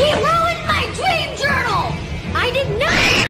Hero!